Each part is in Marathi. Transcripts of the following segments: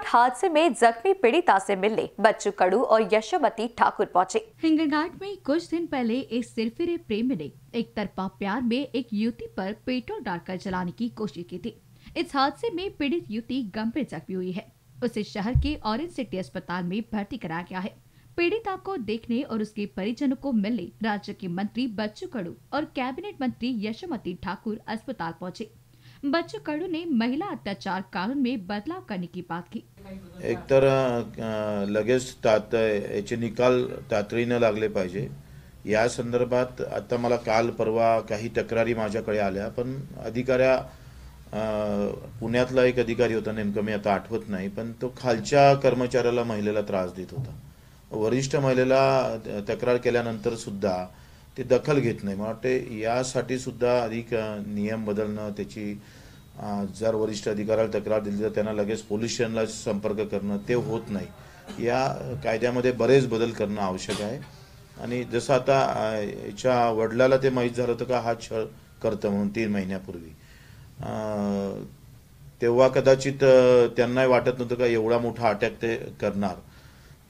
हिंगघाट हादसे में जख्मी पीड़िता से मिलने, बच्चू कड़ू और यशोमती ठाकुर पहुँचे। हिंगरघाट में कुछ दिन पहले एक सिरफिरे प्रेमी ने एक तरफा प्यार में एक युवती पर पेट्रोल डालकर जलाने की कोशिश की थी। इस हादसे में पीड़ित युवती गंभीर जख्मी हुई है। उसे शहर के ऑरेंज सिटी अस्पताल में भर्ती कराया गया है। पीड़िता को देखने और उसके परिजनों को मिलने, राज्य के मंत्री बच्चू कड़ू और कैबिनेट मंत्री यशोमती ठाकुर अस्पताल पहुँचे। बच्चू कडू ने महिला अत्याचार कानून में बदलाव करने की बात की। एकतर अ, लगेच तात याचे निकाल तातडीनं लागले पाहिजे. या संदर्भात आता मला काल परवा काही तक्रारी माझ्याकडे आल्या पण अधिकाऱ्या पुण्यातला एक अधिकारी होता नेमकं मी आता आठवत नाही पण तो खालच्या कर्मचाऱ्याला महिलेला त्रास देत होता. वरिष्ठ महिलेला तक्रार केल्यानंतर सुद्धा ते दखल घेत नाही. मला वाटते यासाठी सुद्धा अधिक नियम बदलणं त्याची जर वरिष्ठ अधिकाऱ्याला तक्रार दिली तर त्यांना लगेच पोलीस स्टेशनला संपर्क करणं ते होत नाही. या कायद्यामध्ये बरेच बदल करणं आवश्यक आहे. आणि जसं आता याच्या वडिलाला ते माहीत झालं होतं का हा छळ करतं म्हणून तीन महिन्यापूर्वी. तेव्हा कदाचित त्यांनाही वाटत नव्हतं का एवढा मोठा अटॅक ते करणार.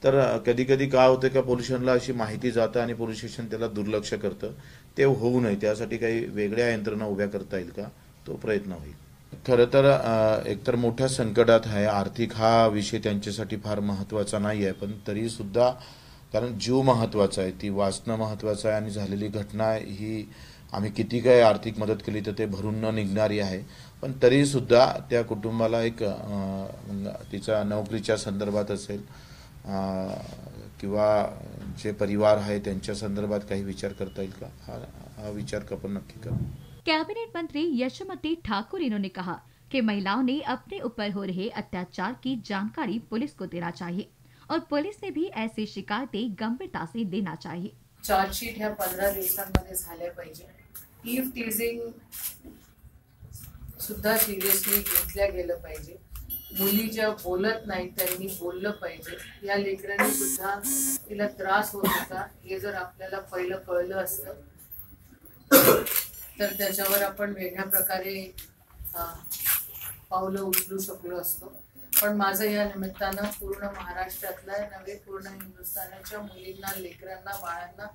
तर कधी कधी काय होतं का पोल्युशनला अशी माहिती जातं आणि पोलीस स्टेशन त्याला दुर्लक्ष करतं. ते होऊ नये. त्यासाठी काही वेगळ्या यंत्रणा उभ्या करता येईल का? तो प्रयत्न होईल. खरं तर एकतर मोठ्या संकटात आहे. आर्थिक हा विषय त्यांच्यासाठी फार महत्त्वाचा नाही आहे. पण तरी सुद्धा कारण जीव महत्त्वाचा आहे. ती वाचणं महत्त्वाचं आहे. आणि झालेली घटना ही आम्ही किती काय आर्थिक मदत केली तर ते भरून न निघणारी आहे. पण तरीसुद्धा त्या कुटुंबाला एक तिचा नोकरीच्या संदर्भात असेल किंवा जे परिवार आहे त्यांच्या संदर्भात काही विचार करता येईल का? हा हा विचार आपण नक्की करू. कैबिनेट मंत्री यशोमती ठाकुर इन्होंने कहा कि महिलाओं ने अपने ऊपर हो रहे अत्याचार की जानकारी पुलिस को देना चाहिए और पुलिस ने भी ऐसी शिकायतें गंभीरता से देना चाहिए। चार्जशीट ह्या पंधरा दिवसांमध्ये झाल्या पाहिजे. ईव टीझिंग सुद्धा सिरियसली घेतल्या गेलं पाहिजे. मुली ज्या बोलत नाहीत त्यांनी बोललं पाहिजे. या लेकरांनी सुद्धा तिला त्रास होत होता. हे जर आपल्याला पहिलं कळलं असतं तर त्याच्यावर आपण वेगळ्या प्रकारे पावलं उचलू शकलो असतो. पण माझं या निमित्तानं पूर्ण महाराष्ट्रातल्या नव्हे पूर्ण हिंदुस्थानाच्या मुलींना लेकरांना बाळांना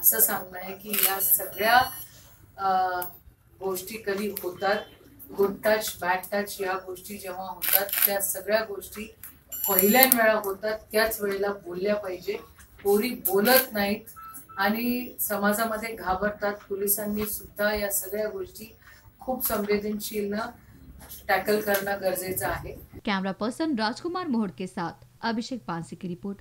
असं सांगणं आहे की या सगळ्या गोष्टी कधी होतात गुड टच बॅड टच या गोष्टी जेव्हा होतात त्या सगळ्या गोष्टी पहिल्या वेळा होतात त्याच वेळेला बोलल्या पाहिजे. पोरी बोलत नाहीत आणि समाजामध्ये घाबरतात पोलिसांनी सुद्धा या सगळ्या गोष्टी खूप संवेदनशीलनं टॅकल करणं गरजेचं आहे. कॅमेरा पर्सन राजकुमार मोहड़ के साथ अभिषेक पांसे की रिपोर्ट.